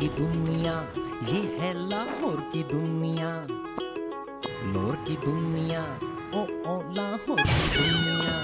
की दुनिया, ये है लाहौर की दुनिया। लोर की दुनिया, ओ ओ, लाहौर की दुनिया।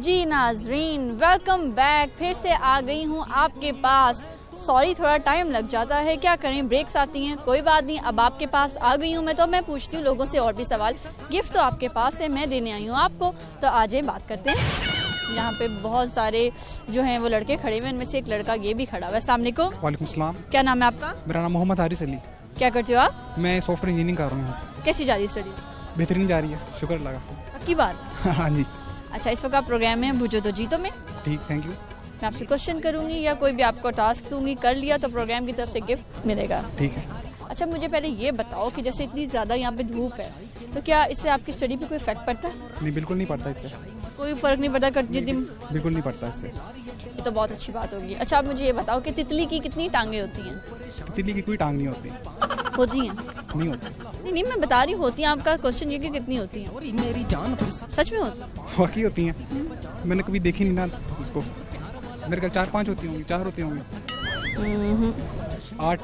जी नाजरीन वेलकम बैक फिर से आ गई हूँ आपके पास। सॉरी थोड़ा टाइम लग जाता है। क्या करें? ब्रेक्स आती हैं। कोई बात नहीं, अब आपके पास आ गई हूँ मैं तो मैं पूछती हूँ लोगों से और भी सवाल। गिफ्ट तो आपके पास है, मैं देने आई हूँ आपको। तो आज बात करते हैं यहाँ पे बहुत सारे जो हैं वो लड़के खड़े हुए हैं। इनमें से एक लड़का ये भी खड़ा हुआ है। वालेकुम। वालेकुम सलाम। क्या नाम है आपका? मेरा नाम मोहम्मद हारिस अली। क्या करते हो आप? मैं सॉफ्टवेयर इंजीनियरिंग कर रहा हूँ यहाँ कैसी जा रही है स्टडी बेहतरीन जा रही है। शुक्र लगा पक्की बात? हाँ जी। अच्छा इस वक्त आप प्रोग्राम में बुझो तो जीतो में। ठीक थैंक यू मैं आपसे क्वेश्चन करूँगी या कोई भी आपको टास्क दूँगी कर लिया तो प्रोग्राम की तरफ़ से गिफ्ट मिलेगा। ठीक है। अच्छा मुझे पहले ये बताओ कि जैसे इतनी ज़्यादा यहाँ पे धूप है तो क्या इससे आपकी स्टडी पे कोई इफ़ेक्ट पड़ता है? नहीं बिल्कुल नहीं पड़ता इससे। कोई फ़र्क नहीं पड़ता कर जिस दिन बिल्कुल नहीं पड़ता इससे। ये तो बहुत अच्छी बात होगी। अच्छा आप मुझे ये बताओ कि तितली की कितनी टांगे होती हैं? तितली की कोई टांग नहीं होती। होती हैं? नहीं होती। नहीं नहीं मैं बता रही होती हैं। आपका क्वेश्चन ये कि कितनी होती हैं? मेरी जान सच में होती हैं? बाकी होती हैं। मैंने कभी देखी नहीं ना उसको। मेरे ख्याल चार पाँच होती होंगी चार होती होंगी। हम्म, आठ।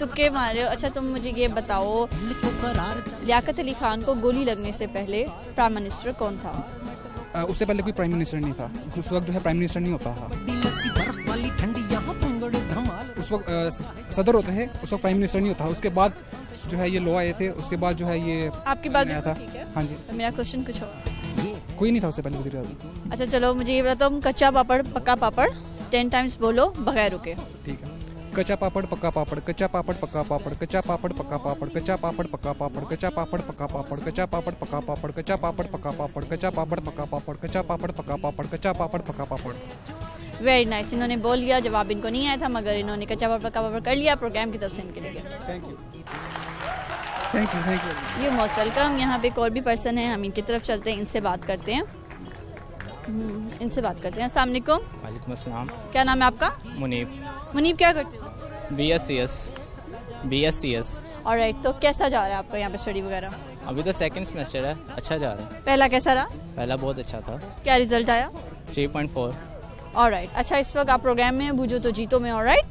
तुक्के मारे हो। अच्छा तुम मुझे ये बताओ लियाकत अली खान को गोली लगने से पहले प्राइम मिनिस्टर कौन था? उससे पहले कोई प्राइम मिनिस्टर नहीं था। उस वक्त जो है प्राइम मिनिस्टर नहीं होता था उस वक्त सदर होते हैं उस वक्त प्राइम मिनिस्टर नहीं होता। उसके बाद जो है ये लॉ आए थे उसके बाद जो है ये आपकी बात आया था। ठीक है। हाँ जी। मेरा क्वेश्चन कुछ और। कोई नहीं था उससे पहले वज़ीर अच्छा चलो मुझे ये बताओ कच्चा पापड़ पक्का पापड़ टेन टाइम्स बोलो बगैर रुके। ठीक है। कच्चा पापड़ पक्का पापड़ कच्चा पापड़ पक्का पापड़ कच्चा पापड़ पक्का पापड़ कच्चा पापड़ पक्का पापड़ कच्चा पापड़ पक्का पापड़ कच्चा पापड़ पक्का पापड़ कच्चा पापड़ पक्का पापड़ कच्चा पापड़ पक्का पापड़ कच्चा पापड़ पक्का पापड़ कच्चा पापड़ पक्का पापड़ वेरी नाइस इन्होंने बोल लिया जवाब इनको नहीं आया था मगर इन्होंने कच्चा पापड़ पक्का पापड़ कर लिया प्रोग्राम की तरफ़ से इनके लिए thank you thank you thank you you most welcome यहाँ पे एक और भी पर्सन है हम इनकी तरफ़ चलते हैं इनसे बात करते हैं हम्म, इनसे बात करते हैं अस्सलाम वालेकुम वालेकुम अस्सलाम क्या नाम है आपका मुनीब मुनीब क्या करते हो B S C S B S C S all right तो कैसा जा रहा है आपका यहाँ पे स्टडी वगैरह? अभी तो सेकंड सेमेस्टर है अच्छा जा रहा है। पहला कैसा रहा? पहला बहुत अच्छा था। क्या रिज़ल्ट आया? Three point four all right अच्छा इस वक्त आप प्रोग्राम में बूझो तो जीतो में और राइट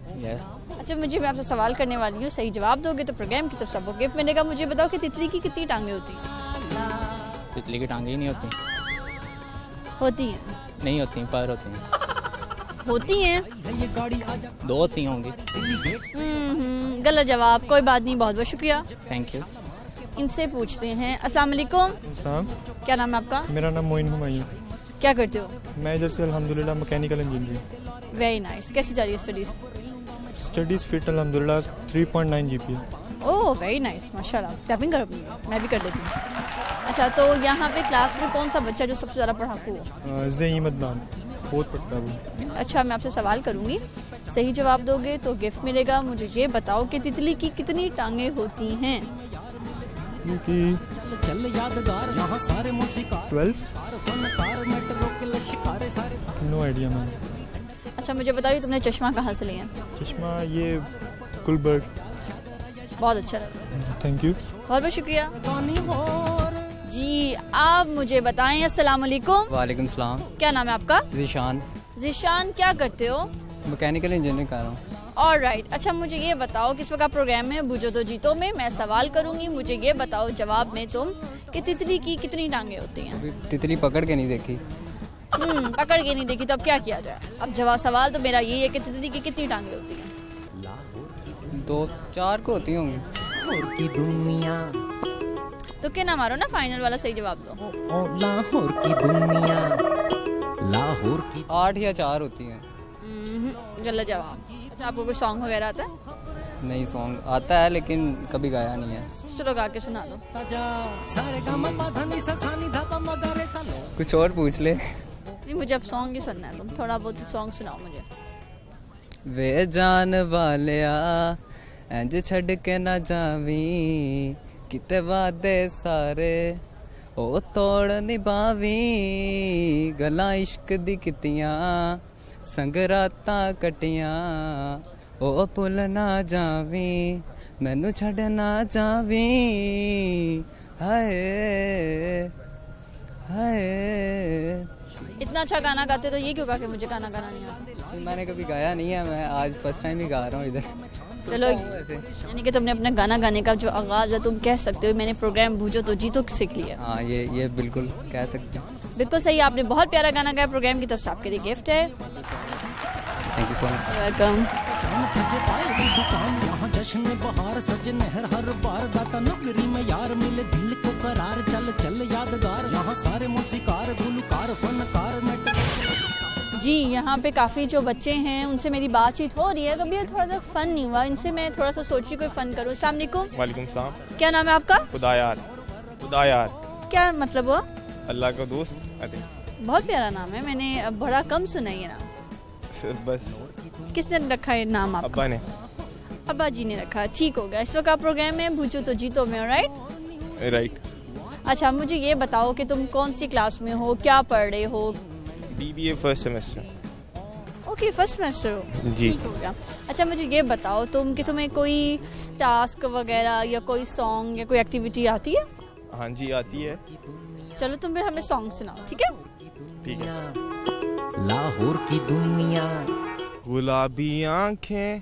अच्छा मुझे मैं आपसे सवाल करने वाली हूँ सही जवाब दोगे तो प्रोग्राम की तरफ़ से आपको गिफ्ट मिलेगा। मुझे बताओ कि तितली की कितनी टांगे होती हैं? तितली की टांगे ही नहीं होती। होती हैं। नहीं होती पर होती हैं। होती हैं। दो होती होंगी। हम्म, हम्म, गलत जवाब कोई बात नहीं बहुत बहुत शुक्रिया। थैंक यू इनसे पूछते हैं अस्सलाम वालेकुम क्या नाम है आपका? मेरा नाम मोइन हुमायूं क्या करते हो? मैं इधर से अल्हम्दुलिल्लाह मैकेनिकल इंजीनियरिंग वेरी नाइस कैसी जा रही है स्टडीज़ स्टडीज़ फिट अल्हम्दुलिल्लाह 3.9 जीपीए ओह वेरी नाइस माशाल्लाह। स्टेपिंग करो। अपनी मैं भी कर लेती हूँ। अच्छा तो यहाँ पे क्लास में कौन सा बच्चा जो सबसे ज़्यादा पढ़ाकू हो? जई मदनान बहुत पढ़ता है वो अच्छा मैं आपसे सवाल करूँगी। सही जवाब दोगे तो गिफ्ट मिलेगा। मुझे ये बताओ कि तितली की कितनी टांगे होती हैं? चल यादगार यहाँ सारे मुसिका 12 फनकार मेट्रो के लश्कारे सारे नो आइडिया मैम अच्छा मुझे बताइए तुमने चश्मा कहाँ से लिया? चश्मा ये गुलबर्ग। बहुत अच्छा लगा। थैंक यू बहुत बहुत शुक्रिया। जी आप मुझे बताएँ अस्सलाम वालेकुम। वालेकुम सलाम। क्या नाम है आपका? जीशान। जिशान क्या करते हो? मैकेनिकल इंजीनियरिंग कर रहा हूँ। और राइट अच्छा मुझे ये बताओ किस वक्त प्रोग्राम में बुझो तो जीतो में मैं सवाल करूँगी मुझे ये बताओ जवाब में तुम कि तितली की कितनी टांगे होती हैं? अभी तितली पकड़ के नहीं देखी। हम्म पकड़ के नहीं देखी तो अब क्या किया जाए? अब जवाब सवाल तो मेरा यही है कि तितली की कितनी टांगे होती हैं? दो चार को होती होंगी। दुनिया तो क्या ना मारो ना फाइनल वाला सही जवाब दो। लाहौर की दुनिया। लाहौर की आठ या चार होती है। हम्म, गलत जवाब। अच्छा आपको कोई सॉन्ग वगैरह आता है? नहीं सॉन्ग आता है लेकिन कभी गाया नहीं है। चलो गा के सुना दो। कुछ और पूछ ले। नहीं मुझे अब सॉन्ग ही सुनना है। तुम थोड़ा बहुत सॉन्ग सुनाओ मुझे। वे जान वाले आ एंज छड़ के ना जावी। ਕਿਤੇ ਵਾਦੇ ਸਾਰੇ, ਉਹ ਤੋੜ ਨਿਭਾਵੀਂ, ਗੱਲਾਂ ਇਸ਼ਕ ਦੀ ਕੀਤੀਆਂ, ਸੰਗ ਰਾਤਾਂ ਕਟੀਆਂ, ਉਹ ਭੁੱਲ ਨਾ ਜਾਵੀ, ਮੈਨੂੰ ਛੱਡ ਨਾ ਜਾਵੀ, ਹਾਏ ਹਾਏ। इतना अच्छा गाना गाते तो ये क्यों कहा कि मुझे गाना गाना नहीं आता? मैंने कभी गाया नहीं है मैं आज फ़र्स्ट टाइम ही गा रहा हूँ इधर। चलो यानी कि तुमने अपना गाना गाने का जो आगाज़ है तुम कह सकते हो मैंने प्रोग्राम भूजो तो जीतो सीख लिया। हाँ ये ये बिल्कुल कह सकते हैं। बिल्कुल सही आपने बहुत प्यारा गाना गाया प्रोग्राम की तरफ़ से आपके लिए गिफ्ट है। Thank you so much welcome जश्न बहार सजे नहर हर बार दाता नौकरी में यार मिले दिल करार चल चल यादगार। यहाँ सारे मौसीकार गुलकार फनकार नट। जी यहाँ पे काफ़ी जो बच्चे हैं उनसे मेरी बातचीत हो रही है कभी ये थोड़ा सा फन नहीं हुआ। इनसे मैं थोड़ा सा सोच रही कोई फन करूँ। अलैक्म वालेकुम। सलाम। क्या नाम है आपका? खुदा यार खुदा यार क्या मतलब हुआ? अल्लाह का दोस्त। आई बहुत प्यारा नाम है मैंने बड़ा कम सुना ये नाम। बस। किसने रखा है नाम आपका? अब्बा ने। अब्बा जी ने रखा। ठीक हो गया। इस वक्त आप प्रोग्राम में पूछो तो जीतो में राइट राइट अच्छा मुझे ये बताओ कि तुम कौन सी क्लास में हो क्या पढ़ रहे हो? BBA first semester okay first semester हो। जी। ठीक हो गया। अच्छा मुझे ये बताओ तुम कि तुम्हें कोई टास्क वगैरह या कोई सॉन्ग या कोई एक्टिविटी आती है? हाँ जी आती है। चलो तुम फिर हमें सॉन्ग सुनाओ ठीक है? ठीक है। लाहौर की दुनिया। गुलाबी आँखें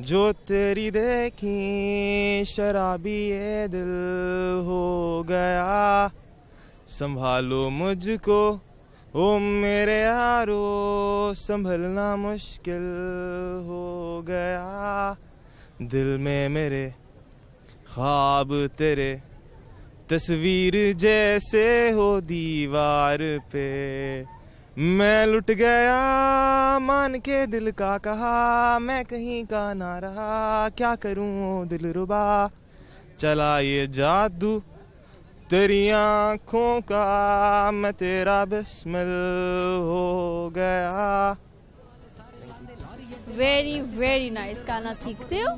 जो तेरी देखी, शराबी ये दिल हो गया। संभालो मुझको, ओ मेरे यारो, संभलना मुश्किल हो गया। दिल में मेरे ख्वाब तेरे, तस्वीर जैसे हो दीवार पे। मैं लुट गया मान के दिल का कहा मैं कहीं का ना रहा क्या करूँ दिल रुबा? चला ये जादू तेरी आँखों का मैं तेरा बिस्मिल हो गया। वेरी वेरी नाइस गाना सीखते हो?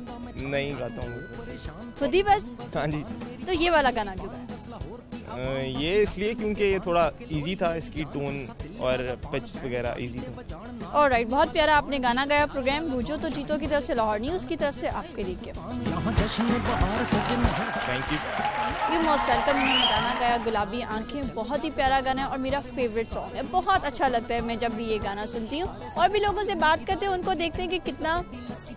नहीं गाता हूँ। खुद ही बस? हाँ जी। तो ये वाला गाना क्यों ये इसलिए क्योंकि ये थोड़ा इजी था इसकी टोन और पिच वगैरह इजी था। और राइट बहुत प्यारा आपने गाना गाया प्रोग्राम भूजो तो जीतो की तरफ़ से लाहौर न्यूज़ की तरफ़ से आपके लिए थैंक यू ये मोस्ट वेलकम इन्होंने गाना गाया गुलाबी आँखें बहुत ही प्यारा गाना है और मेरा फेवरेट सॉन्ग है। बहुत अच्छा लगता है मैं जब भी ये गाना सुनती हूँ। और भी लोगों से बात करते हैं उनको देखते हैं कि कितना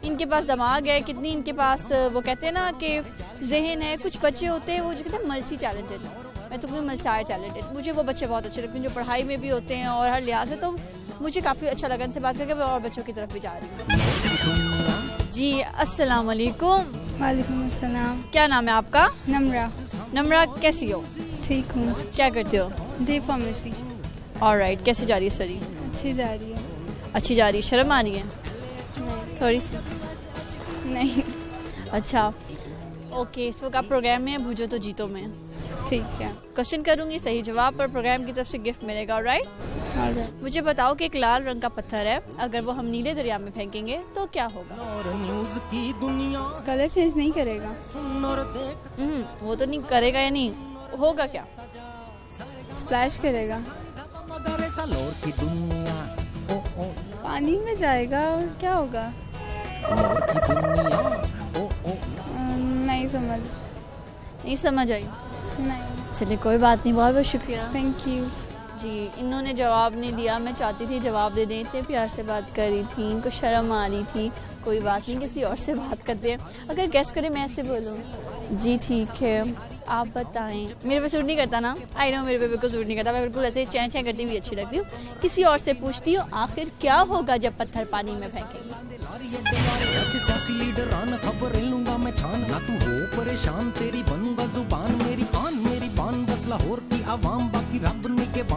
इनके पास दिमाग है कितनी इनके पास वो कहते हैं ना कि जहन है कुछ बच्चे होते हैं वो जो कहते हैं मल्टी टैलेंटेड मैं तो कहूँ मल्टाई टैलेंटेड मुझे वो बच्चे बहुत अच्छे लगते हैं जो पढ़ाई में भी होते हैं और हर लिहाज से तो मुझे काफ़ी अच्छा लगा इनसे बात करके मैं और बच्चों की तरफ़ भी जा रही हूँ। जी अस्सलाम वालेकुम वालेकुम अस्सलाम। क्या नाम है आपका? नम्रा। नम्रा कैसी हो? ठीक हूँ। क्या करते हो? डी फार्मेसी और राइट कैसी जा रही है स्टडी अच्छी जा रही है। अच्छी जा रही है? शर्म आ रही है? थोड़ी सी। नहीं। अच्छा ओके इस वक्त आप प्रोग्राम में भूजो तो जीतो में। ठीक है। क्वेश्चन करूँगी सही जवाब पर प्रोग्राम की तरफ़ से गिफ्ट मिलेगा राइट मुझे बताओ कि एक लाल रंग का पत्थर है। अगर वो हम नीले दरिया में फेंकेंगे तो क्या होगा? और न्यूज़ की दुनिया कलर चेंज नहीं करेगा। सुन और देख। हम्म, वो तो नहीं करेगा या नहीं? होगा क्या? स्प्लैश करेगा। पानी में जाएगा और क्या होगा? नहीं समझ। नहीं समझ आई। नहीं। चलिए कोई बात नहीं बहुत बहुत शुक्रिया। थैंक यू जी, इन्होंने जवाब नहीं दिया। मैं चाहती थी जवाब दे दें। इतने प्यार से बात कर रही थी, इनको शर्म आ रही थी। कोई बात नहीं, किसी और से बात करते हैं। अगर गैस करें, मैं ऐसे बोलूँ। जी, ठीक है। आप बताएँ। मेरे पे सूट नहीं करता ना? आई नो मेरे पे बिल्कुल सूट नहीं करता। मैं बिल्कुल ऐसे चैं चैं करती हुई अच्छी लगती हूँ। किसी और से पूछती हूँ, आखिर क्या होगा जब पत्थर पानी में फेंकेंगे?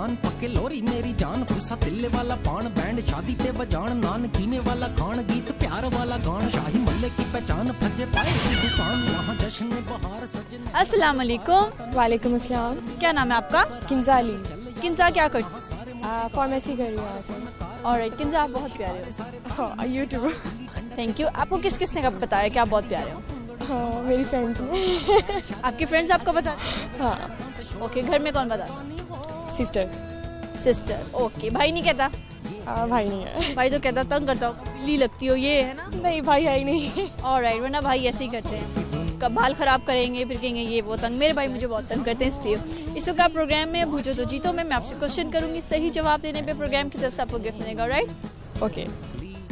ने के बान पक्के लोरी मेरी जान। खुसा तिल्ले वाला पान बैंड शादी ते बजान। नान कीने वाला खान गीत प्यार वाला गान। शाही मल्ले की पहचान फजे पाए दुकान। यहाँ जश्न बहार सजन अस्सलाम वालेकुम वालेकुम अस्सलाम। क्या नाम है आपका? किंजाली किन्जा क्या करती फार्मेसी कर रही हूँ और किन्जा आप बहुत प्यारे हो। हाँ थैंक यू आपको किस किसने कब बताया कि आप बहुत प्यारे हो? हाँ मेरी फ्रेंड्स ने। आपके फ्रेंड्स आपको बता हाँ। ओके घर में कौन बताता सिस्टर। Sister okay. भाई नहीं कहता? हाँ भाई नहीं है। भाई तो कहता तंग करता हो बिल्ली लगती हो ये है ना? नहीं भाई है ही नहीं। और राइट वरना भाई ऐसे ही करते हैं। आपका बाल खराब करेंगे फिर कहेंगे ये वो तंग मेरे भाई मुझे बहुत तंग करते हैं इसलिए। इस वक्त आप प्रोग्राम में भूजो तो जीतो में मैं आपसे क्वेश्चन करूँगी सही जवाब देने पे प्रोग्राम की तरफ़ से आपको गिफ्ट मिलेगा राइट ओके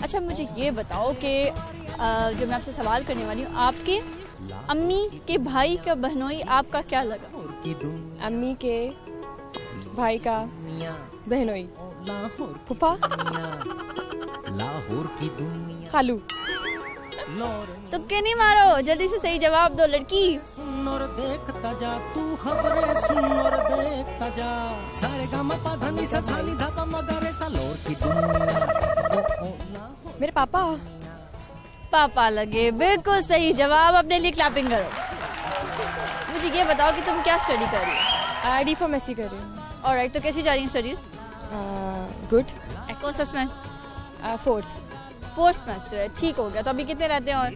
अच्छा मुझे ये बताओ कि जो मैं आपसे सवाल करने वाली हूँ आपके अम्मी के भाई का बहनोई आपका क्या लगा? अम्मी के भाई का? बहनोई फूफा? लाहौर की दुनिया। खालू। तो क्यों नहीं मारो? जल्दी से सही जवाब दो लड़की। सुन और देखता जा तू खबरें सुन और देखता जा। सारे गामा पाधानी सा सानी धापा मगरे सा लाहौर की दुनिया। लाहौर। मेरे पापा। पापा लगे बिल्कुल सही जवाब अपने लिए क्लैपिंग करो। मुझे ये बताओ कि तुम क्या स्टडी कर रही हो? डी फार्मेसी कर रही हूँ। और तो कैसी जा रही है स्टडीज़ गुड कौन सा स्मेल फोर्थ फोर्थ सेमेस्टर है ठीक हो गया। तो अभी कितने रहते हैं और?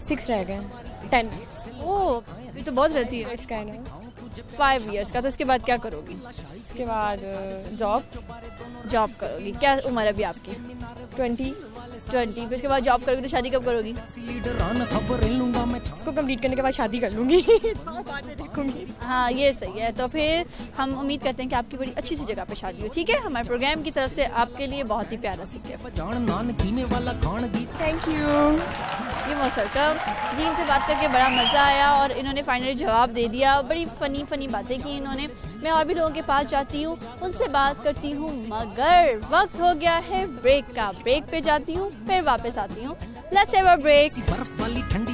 सिक्स रह गए। टेन ओह ये तो बहुत रहती है। फाइव ईयर्स का तो इसके बाद क्या करोगी? इसके बाद जॉब जॉब करोगी। क्या उम्र है अभी आपकी? ट्वेंटी। ट्वेंटी। फिर उसके बाद जॉब करोगी तो शादी कब करोगी? इसको कंप्लीट करने के बाद शादी कर लूँगी। बाद में देखूँगी। हाँ ये सही है। तो फिर हम उम्मीद करते हैं कि आपकी बड़ी अच्छी सी जगह पे शादी हो। ठीक है? हमारे प्रोग्राम की तरफ़ से आपके लिए बहुत ही प्यारा सी गिफ्ट जान नान कीने वाला खान गीत थैंक यू ये मोस्ट वेलकम जी इनसे बात करके बड़ा मज़ा आया और इन्होंने फाइनली जवाब दे दिया। बड़ी फ़नी फ़नी बातें की इन्होंने। मैं और भी लोगों के पास जाती हूँ, उनसे बात करती हूँ, मगर वक्त हो गया है ब्रेक का। ब्रेक पे जाती हूँ, फिर वापस आती हूँ। ब्रेक बर्फ़ वाली ठंडी